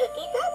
cookies